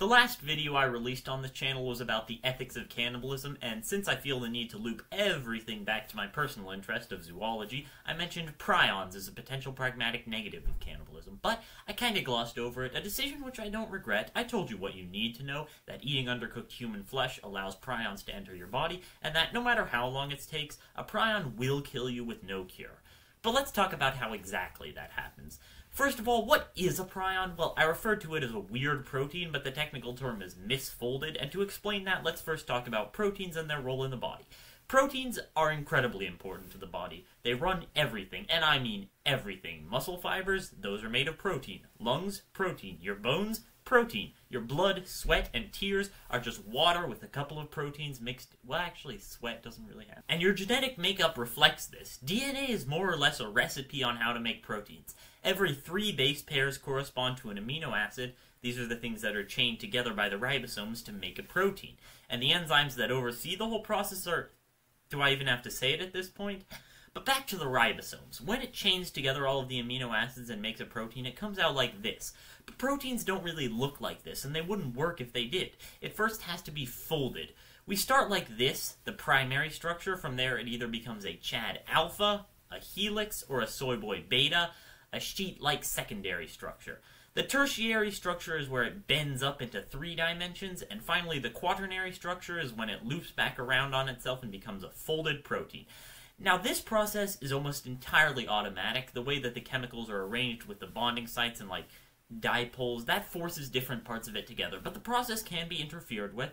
The last video I released on this channel was about the ethics of cannibalism, and since I feel the need to loop everything back to my personal interest of zoology, I mentioned prions as a potential pragmatic negative of cannibalism, but I kinda glossed over it, a decision which I don't regret. I told you what you need to know, that eating undercooked human flesh allows prions to enter your body, and that no matter how long it takes, a prion will kill you with no cure. But let's talk about how exactly that happens. First of all, what is a prion? Well, I referred to it as a weird protein, but the technical term is misfolded, and to explain that, let's first talk about proteins and their role in the body. Proteins are incredibly important to the body. They run everything, and I mean everything. Muscle fibers, those are made of protein. Lungs, protein. Your bones, protein. Your blood, sweat, and tears are just water with a couple of proteins mixed. Well, actually, sweat doesn't really have. And your genetic makeup reflects this. DNA is more or less a recipe on how to make proteins. Every three base pairs correspond to an amino acid. These are the things that are chained together by the ribosomes to make a protein. And the enzymes that oversee the whole process are. Do I even have to say it at this point? But back to the ribosomes. When it chains together all of the amino acids and makes a protein, it comes out like this. But proteins don't really look like this, and they wouldn't work if they did. It first has to be folded. We start like this, the primary structure. From there, it either becomes a Chad alpha, a helix, or a soy boy beta, a sheet-like secondary structure. The tertiary structure is where it bends up into three dimensions, and finally the quaternary structure is when it loops back around on itself and becomes a folded protein. Now, this process is almost entirely automatic. The way that the chemicals are arranged with the bonding sites and like dipoles, that forces different parts of it together, but the process can be interfered with.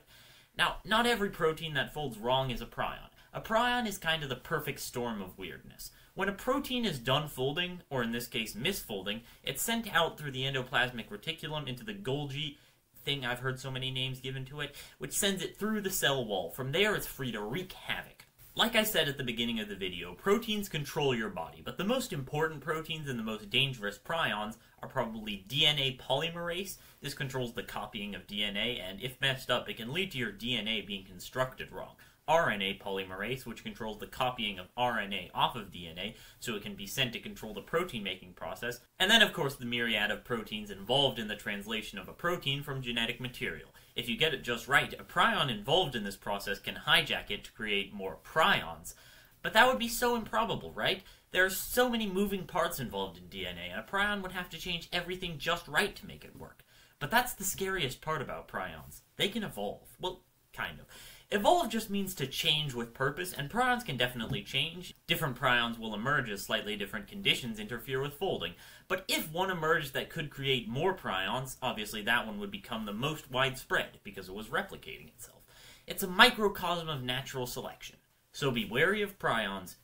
Now, not every protein that folds wrong is a prion. A prion is kind of the perfect storm of weirdness. When a protein is done folding, or in this case misfolding, it's sent out through the endoplasmic reticulum into the Golgi thing I've heard so many names given to it, which sends it through the cell wall. From there, it's free to wreak havoc. Like I said at the beginning of the video, proteins control your body, but the most important proteins and the most dangerous prions are probably DNA polymerase. This controls the copying of DNA, and if messed up, it can lead to your DNA being constructed wrong. RNA polymerase, which controls the copying of RNA off of DNA, so it can be sent to control the protein making process, and then, of course, the myriad of proteins involved in the translation of a protein from genetic material. If you get it just right, a prion involved in this process can hijack it to create more prions. But that would be so improbable, right? There are so many moving parts involved in DNA, and a prion would have to change everything just right to make it work. But that's the scariest part about prions. They can evolve. Well, kind of. Evolve just means to change with purpose, and prions can definitely change. Different prions will emerge as slightly different conditions interfere with folding. But if one emerged that could create more prions, obviously that one would become the most widespread because it was replicating itself. It's a microcosm of natural selection. So be wary of prions.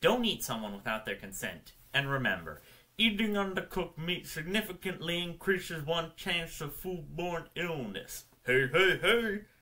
Don't eat someone without their consent. And remember, eating undercooked meat significantly increases one's chance of foodborne illness. Hey, hey, hey!